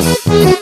Thank